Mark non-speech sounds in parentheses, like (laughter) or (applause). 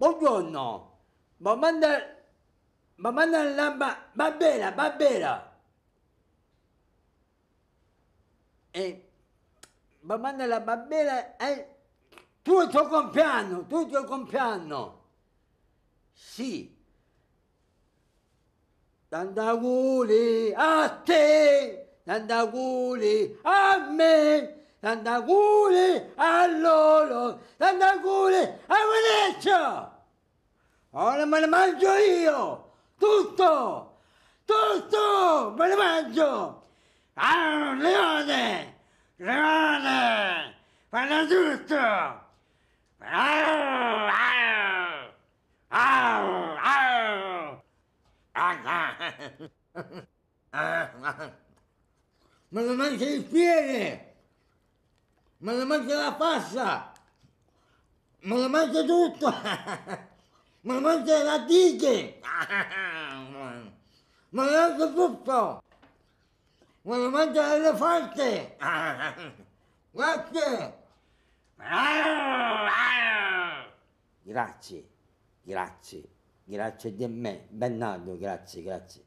buongiorno, ma manda, ma manda la ba- bambera, bambera. E, ma manda la bambera, eh, tu il tuo compleanno, tu il tuo compleanno. Sì. Tanti a te, tanti a me, tanti a loro, tanti a Venezia. Ora me ne mangio io, tutto, tutto, me ne mangio. Ah, leone, leone, fanno tutto. Au, au, au, au. Me lo mangia il piede, me lo mangia la pasta, me lo mangia tutto, (laughs) lo mangia la tigre, (laughs) lo mangia tutto, me lo mangia l'elefante. (laughs) Grazie. Grazie, grazie, grazie di me, Bernardo, grazie, grazie.